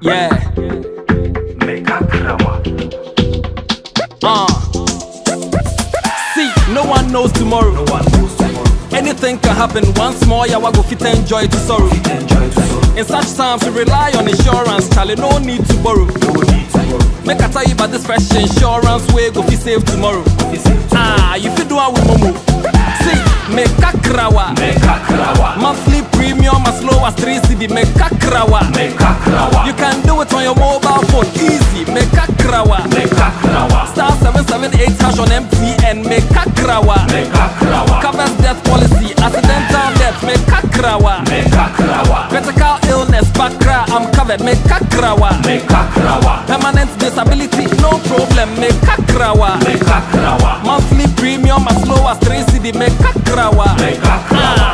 Yeah. Uh. See, no one knows tomorrow. No one knows tomorrow. Anything can happen. Once more, yeah, we go fit enjoy to sorrow. Enjoy to sorrow. In such times, we rely on insurance. Charlie, no need to borrow. No need tomorrow. Make I tell you about this fresh insurance way go fit save tomorrow. Ah, you fit do it with Momo. See, make a krawa. Mekakrawa. Monthly premium as low as 3 cedi. Make a krawa. Make a krawa. Your mobile phone. Easy. Make a krawa. Make a krawa. Star 778 hash on MTN. Make a krawa. Make a krawa. Covers death policy. Accidental death. Make a krawa. Make a krawa. Critical illness. Bakra. I'm covered. Make a krawa. Make a krawa. Permanent disability. No problem. Make a krawa. Make a krawa. Monthly premium as low as 3 cedi. Make a krawa. Make a krawa. Ah,